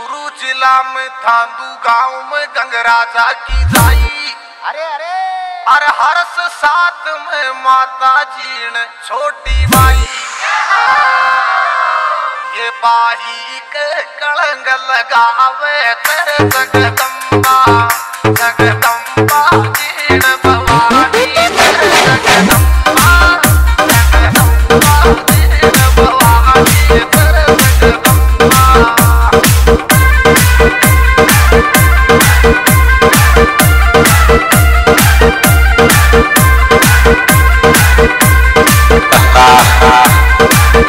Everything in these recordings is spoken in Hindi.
चूरू जिला में थांदू गाँव में गंगराजा की जाई। अरे अरे। अरे हर्ष साथ में माता जी ने छोटी बाई। ये बाही के कलंग लगावे तेरे Jagdamba. Jagdamba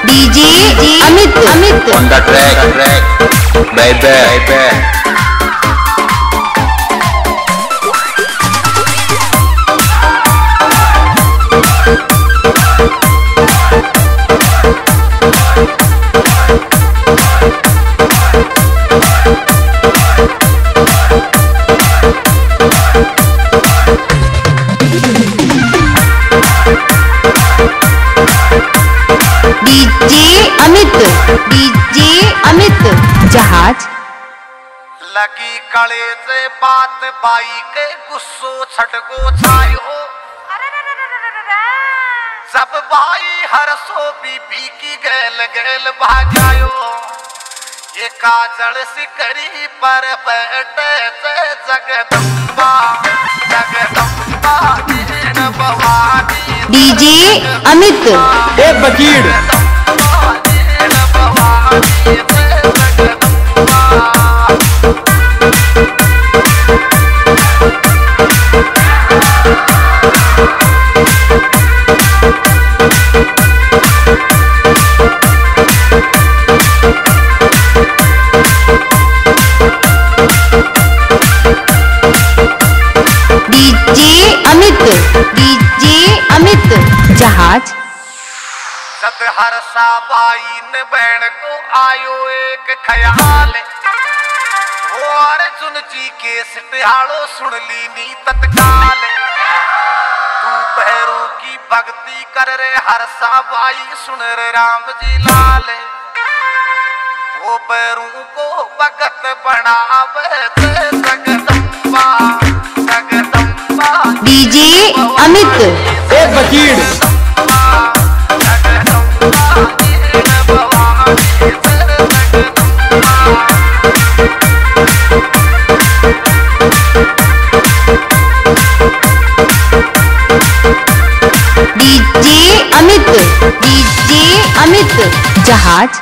DJ Amit Amit On the track, the DJ Amit DJ Amit. जहाज़। लगी कले से बात, बाई के गुस्सो छटको छायो जब भाई हरसो बीबी की गैल गैल भागायो ये काजल सिकरी पर बैठे से जगदम्बा जगदम्बा भवानी। डीजे अमित। एक बकीड़ डीजे अमित। डीजे अमित जहाज़। सत हर साबाई ने बहन को आयो एक ख्याल। वो अर्जुन जी के सिटिहाड़ो सुन ली नी तत्काल। तू भैरू की भक्ति कर रे हर साबाई सुन रे राम जी लाल। वो पैरों को भगत बनावे जगदम्बा जगदम्बा। डीजे अमित। बकीड़ डीजे अमित डीजे अमित जहाज़